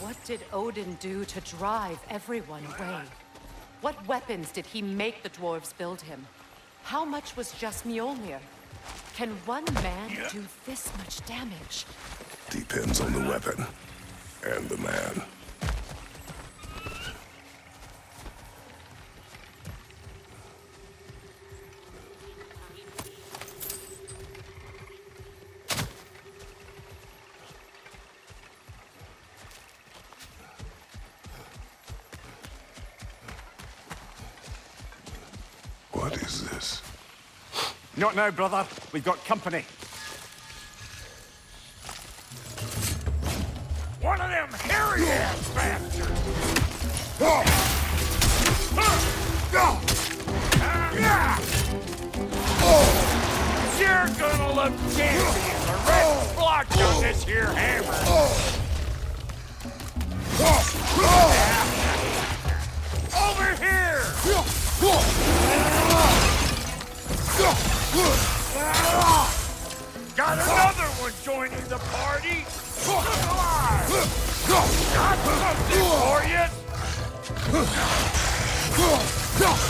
What did Odin do to drive everyone away? What weapons did he make the dwarves build him? How much was just Mjolnir? Can one man do this much damage? Depends on the weapon. And the man. What is this? Not now, brother. We've got company. One of them hairy ass bastards! You're oh. gonna look in the red splotch Got another one joining the party! Look alive! Got something for you!